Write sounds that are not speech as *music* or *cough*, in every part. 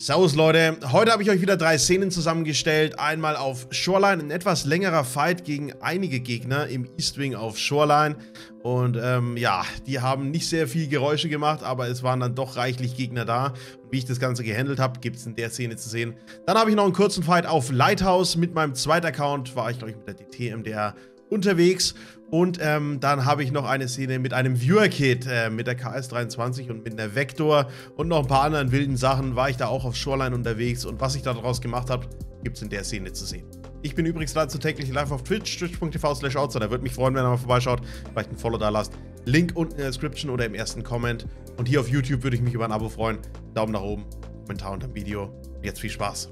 Servus Leute, heute habe ich euch wieder drei Szenen zusammengestellt. Einmal auf Shoreline, ein etwas längerer Fight gegen einige Gegner im East Wing auf Shoreline. Und ähm, ja, die haben nicht sehr viel Geräusche gemacht, aber es waren dann doch reichlich Gegner da. Und wie ich das Ganze gehandelt habe, gibt es in der Szene zu sehen. Dann habe ich noch einen kurzen Fight auf Lighthouse. Mit meinem zweiten Account war ich, glaube ich, mit der DTMDR unterwegs. Und ähm, dann habe ich noch eine Szene mit einem Viewer-Kit, äh, mit der KS23 und mit der Vector und noch ein paar anderen wilden Sachen. War ich da auch auf Shoreline unterwegs und was ich daraus gemacht habe, gibt es in der Szene zu sehen. Ich bin übrigens dazu täglich live auf Twitch, twitch.tv slash outsider. Würde mich freuen, wenn ihr mal vorbeischaut, vielleicht ein Follow da lasst. Link unten in der Description oder im ersten Comment. Und hier auf YouTube würde ich mich über ein Abo freuen. Daumen nach oben, Kommentar unter dem Video. Und jetzt viel Spaß.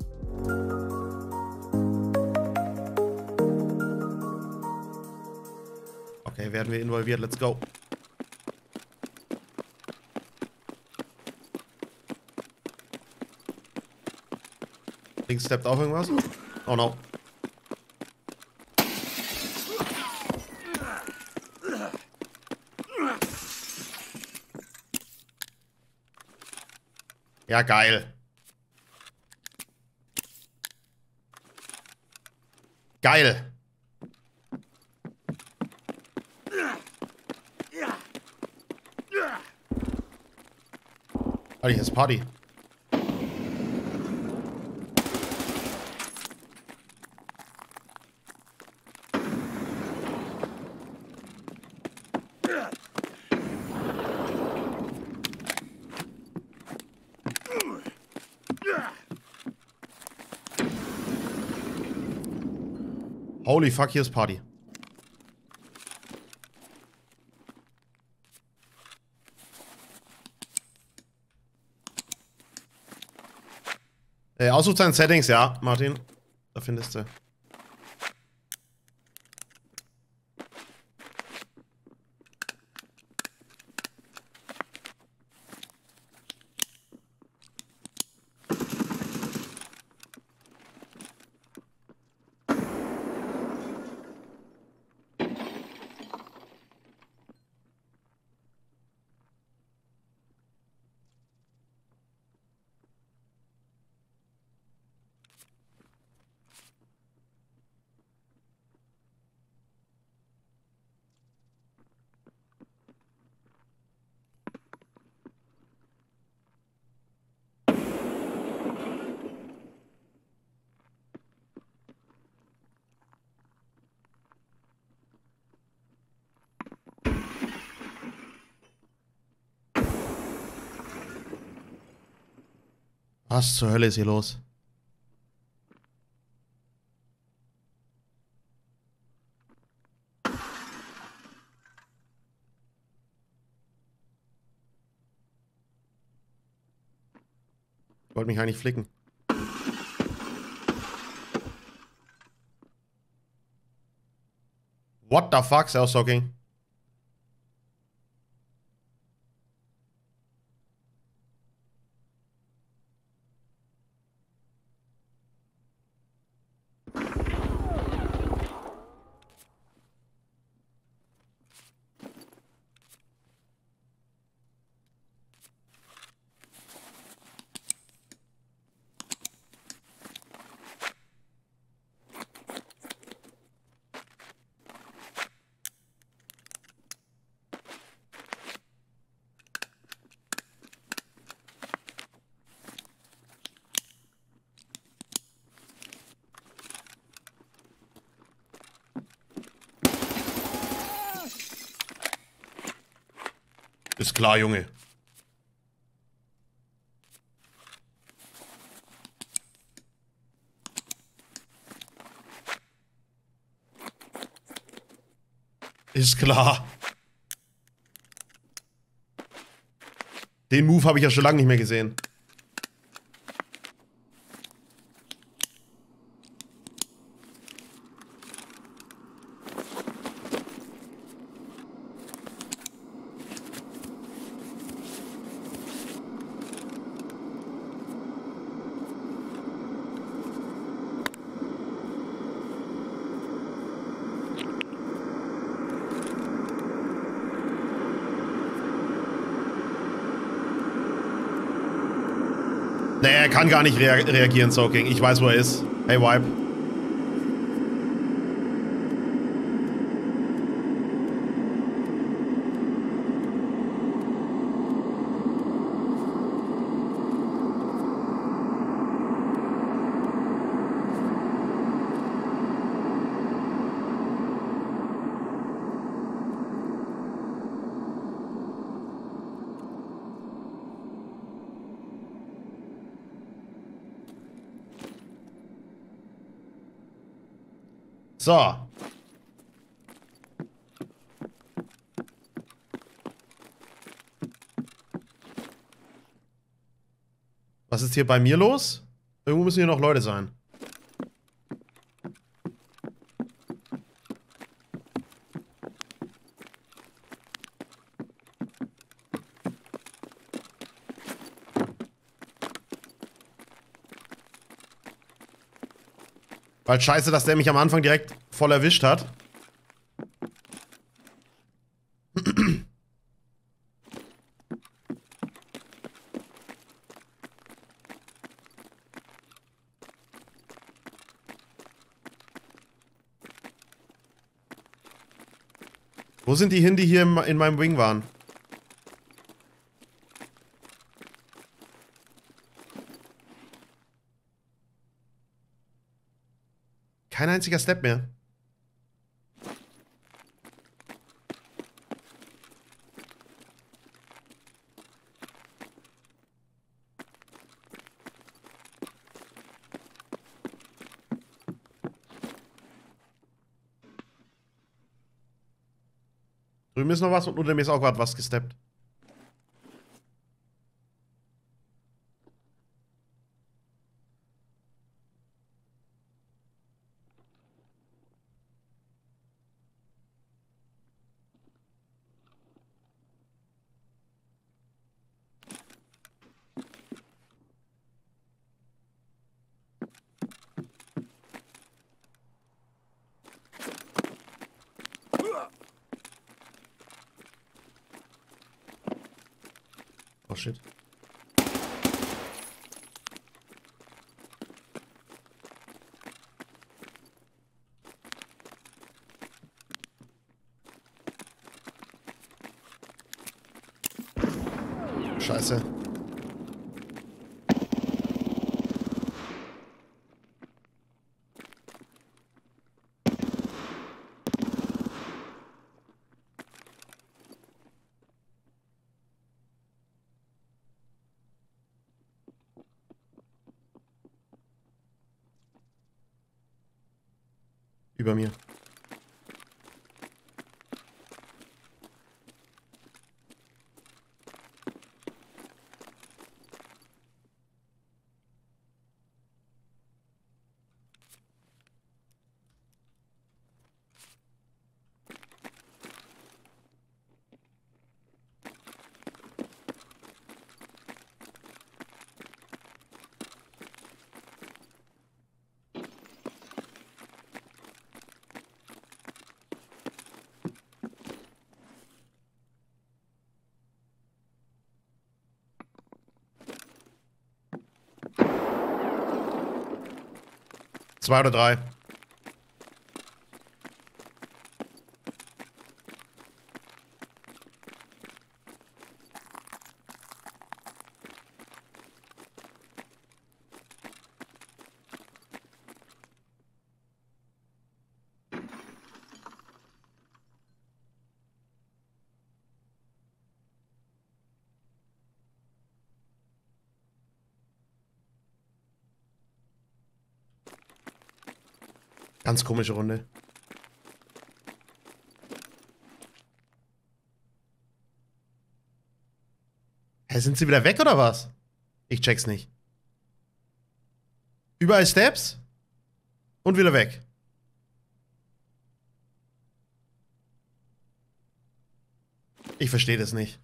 Okay, werden wir involviert. Let's go. Links steppt auf irgendwas. Oh no. Ja, geil. Geil. Holy fuck, hier ist Party. Äh, Ausrufzeichen Settings, ja, Martin. Da findest du. Was zur Hölle ist hier los? Wollte mich eigentlich flicken. What the fuck, Self-Soaking? Ist klar, Junge. Ist klar. Den Move habe ich ja schon lange nicht mehr gesehen. Kann gar nicht rea reagieren, Soaking. Ich weiß, wo er ist. Hey, Wipe. So. Was ist hier bei mir los? Irgendwo müssen hier noch Leute sein. Weil scheiße, dass der mich am Anfang direkt voll erwischt hat. Wo sind die hin, die hier in meinem Wing waren? Kein einziger Step mehr. Drüben ist noch was und unter mir ist auch gerade was gesteppt. Shit. Über mir. Svært å dra i. Ganz komische Runde. Hä, sind sie wieder weg oder was? Ich check's nicht. Überall Steps und wieder weg. Ich verstehe das nicht.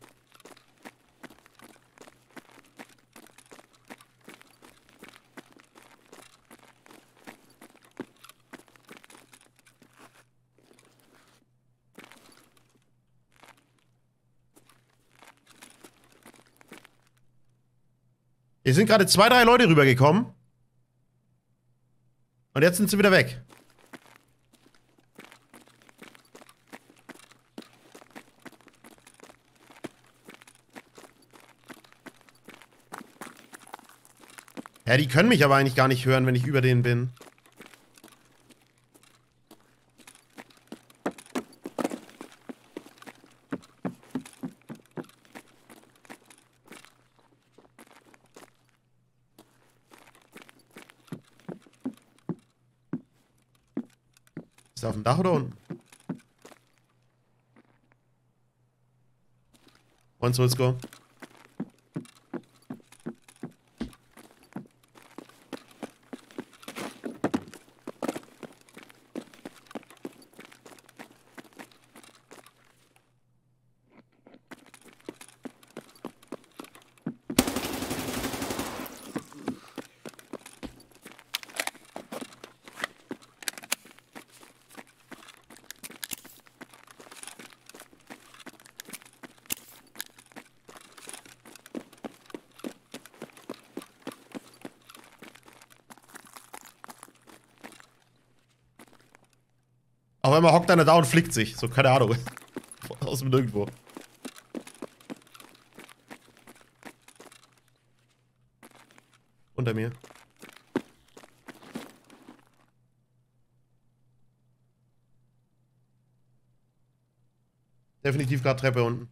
Hier sind gerade zwei, drei Leute rübergekommen. Und jetzt sind sie wieder weg. Ja, die können mich aber eigentlich gar nicht hören, wenn ich über denen bin. Ist er auf dem Dach oder unten? One let's go. Auf einmal hockt einer da und flickt sich. So, keine Ahnung. *laughs* Aus dem Nirgendwo. Unter mir. Definitiv gerade Treppe unten.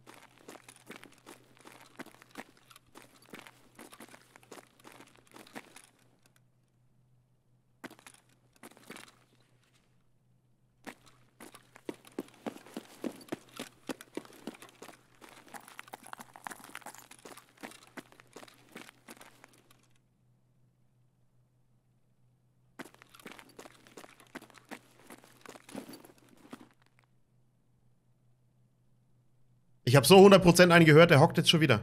Ich habe so 100% einen gehört, der hockt jetzt schon wieder.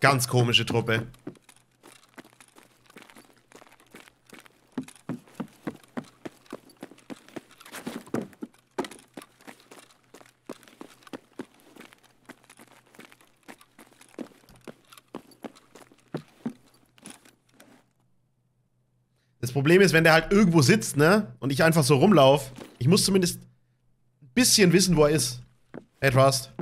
Ganz komische Truppe. Problem ist, wenn der halt irgendwo sitzt, ne? Und ich einfach so rumlaufe. Ich muss zumindest ein bisschen wissen, wo er ist. Hey, Trust.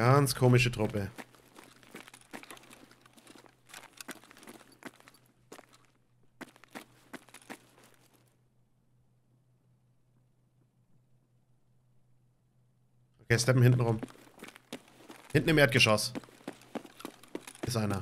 Ganz komische Truppe. Okay, steppen hinten rum. Hinten im Erdgeschoss. Ist einer.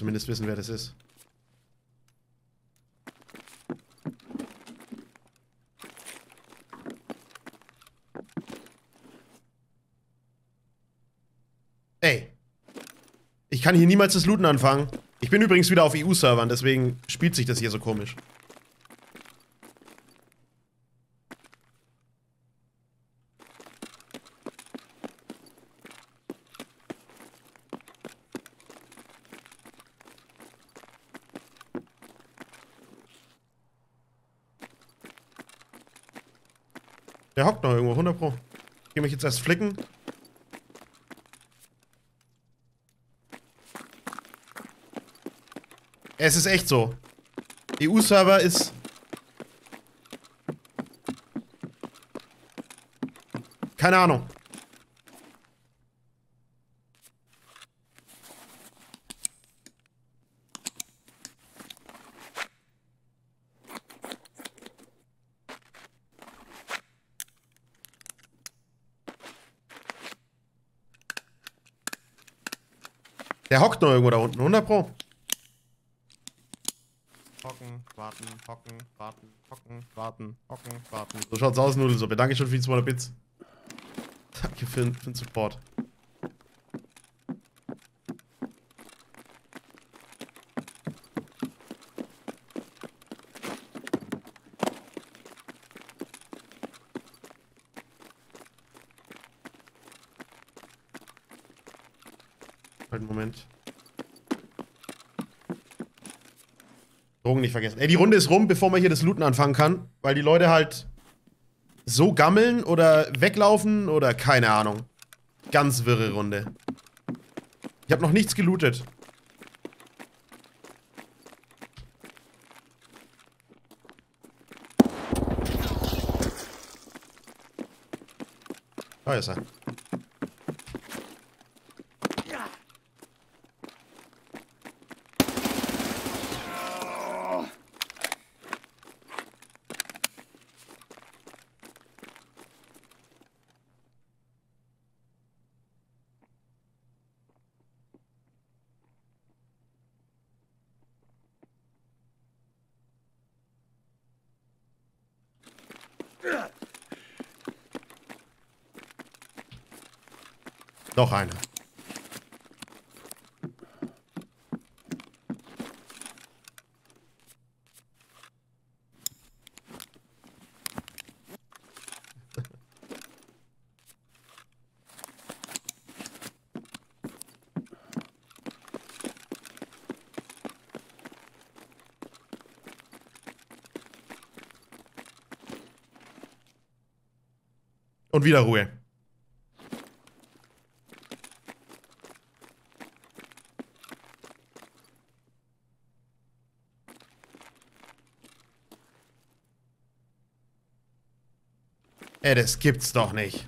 Zumindest wissen, wer das ist. Ey. Ich kann hier niemals das Looten anfangen. Ich bin übrigens wieder auf EU-Servern, deswegen spielt sich das hier so komisch. Der hockt noch irgendwo, 100 Pro. Ich geh mich jetzt erst flicken. Es ist echt so. EU-Server ist... Keine Ahnung. Der hockt noch irgendwo da unten, 100 Pro. Hocken, warten, hocken, warten, hocken, warten, hocken, warten. So schaut's aus, Nudelsuppe. Danke schon für die 200 Bits. Danke für, für den Support. Einen Moment. Drogen nicht vergessen. Ey, die Runde ist rum, bevor man hier das Looten anfangen kann. Weil die Leute halt so gammeln oder weglaufen oder keine Ahnung. Ganz wirre Runde. Ich habe noch nichts gelootet. Da ist er. Noch eine. Und wieder Ruhe. Ey, das gibt's doch nicht.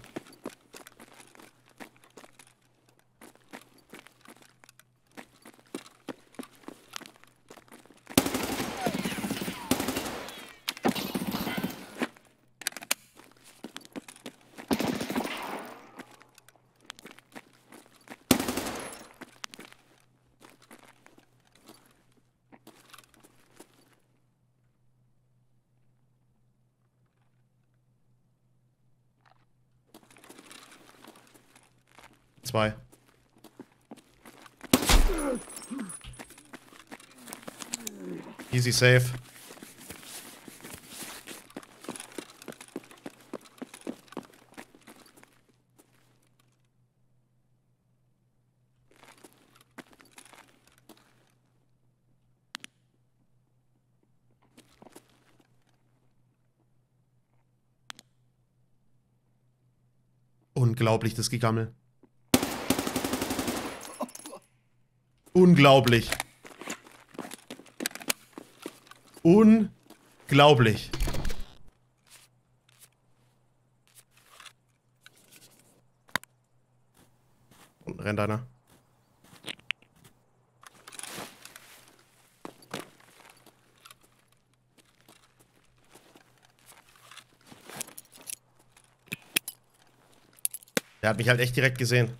Zwei. Easy safe. Unglaublich, das Gegammel. Unglaublich. Unglaublich. Und rennt einer. Der hat mich halt echt direkt gesehen.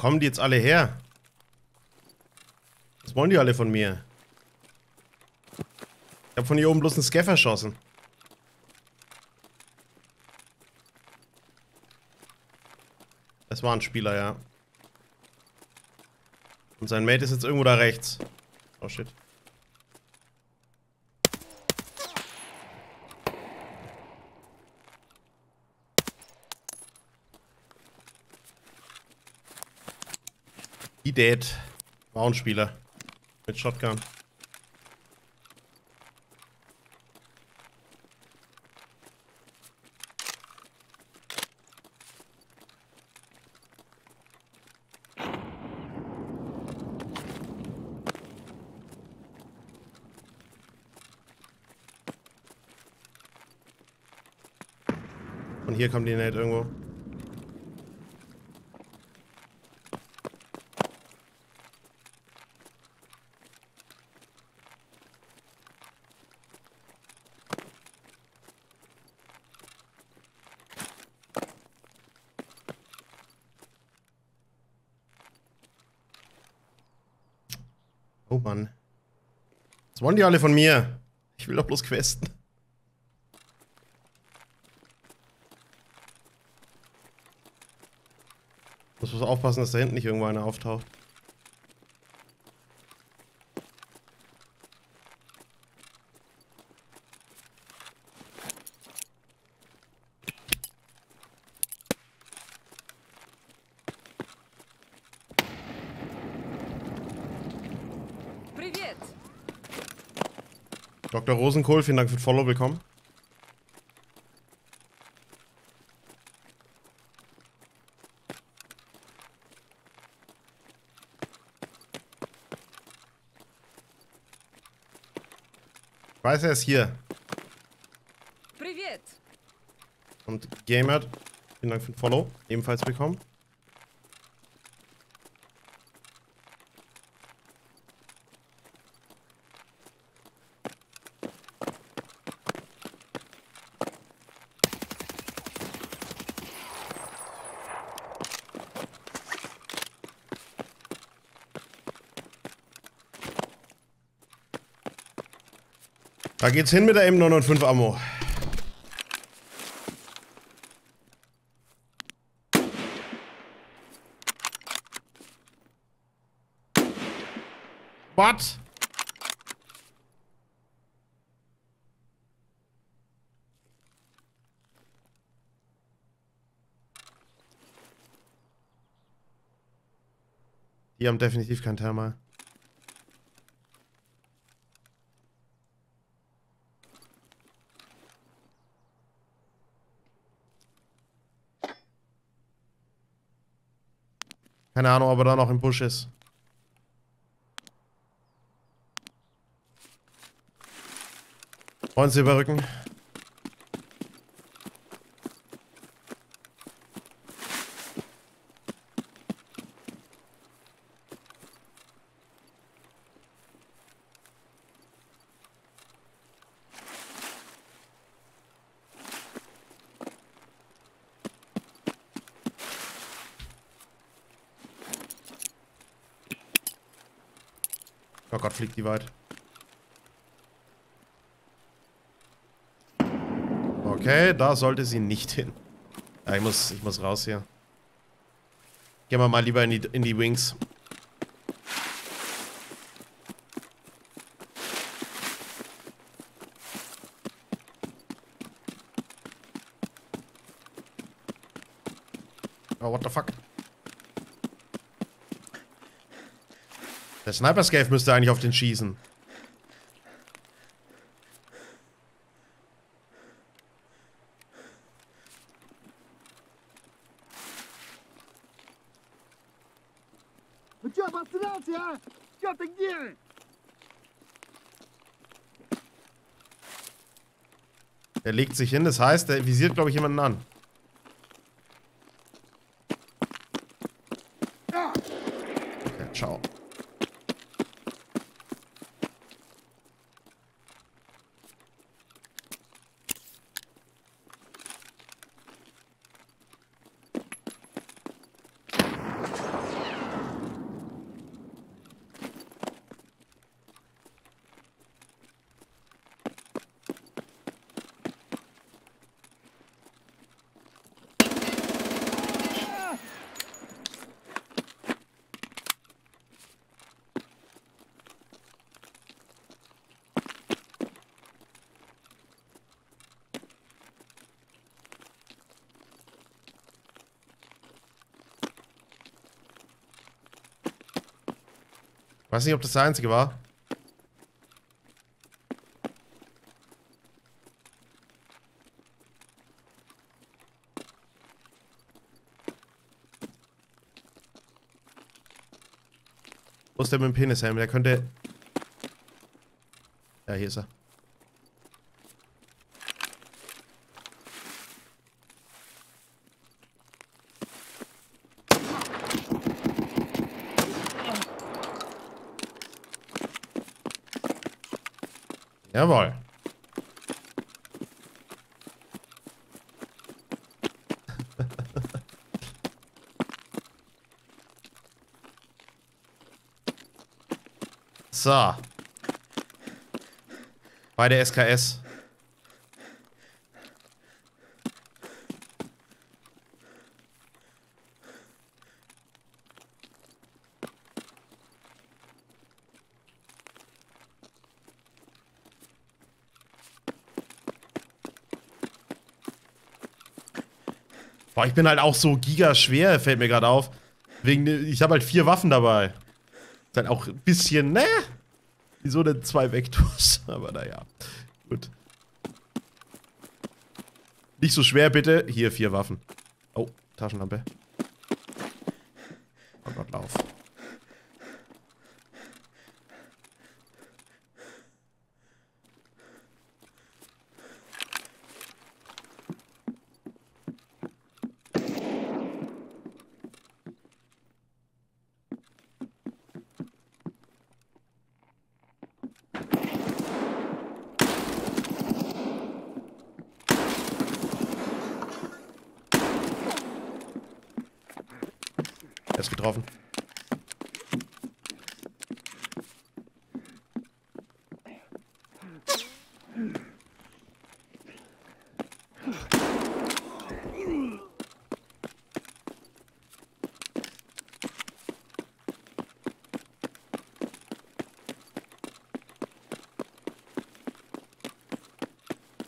Kommen die jetzt alle her? Was wollen die alle von mir? Ich habe von hier oben bloß einen Scaff erschossen. Es war ein Spieler, ja. Und sein Mate ist jetzt irgendwo da rechts. Oh shit. Die dead. War ein Spieler. Mit Shotgun. Und hier kommt die Nate irgendwo. Oh Mann. Was wollen die alle von mir? Ich will doch bloß questen. Muss bloß aufpassen, dass da hinten nicht irgendwo einer auftaucht. Dr. Rosenkohl, vielen Dank für den Follow, willkommen. Ich weiß, er ist hier. Und Gamer, vielen Dank für den Follow, ebenfalls willkommen. Da geht's hin mit der M995 Ammo. What? Die haben definitiv kein Thermal. Keine Ahnung, ob er da noch im Busch ist. Wollen Sie überrücken? Gott, fliegt die weit. Okay, da sollte sie nicht hin. Ja, ich muss, ich muss raus hier. Gehen wir mal lieber in die, in die Wings. Oh, what the fuck? Der Sniper Scave müsste eigentlich auf den schießen. Er legt sich hin, das heißt, er visiert, glaube ich, jemanden an. Okay, ciao. Weiß nicht, ob das der einzige war. Wo ist der mit dem Penishelm? Der könnte... Ja, hier ist er. Jawohl. *laughs* so. Beide SKS. Boah, ich bin halt auch so gigaschwer, fällt mir gerade auf. Wegen, ich habe halt vier Waffen dabei. Ist halt auch ein bisschen, ne? Wie so eine zwei Vektors. *laughs* Aber naja. Gut. Nicht so schwer, bitte. Hier, vier Waffen. Oh, Taschenlampe. Oh Gott, lauf. Er ist getroffen.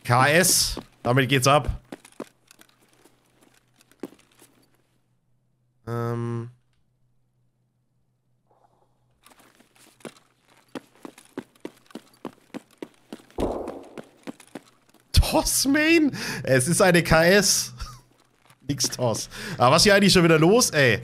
KS, damit geht's ab. Ähm. Toss Main? Es ist eine KS. *laughs* Nix Toss. Aber was hier eigentlich schon wieder los, ey?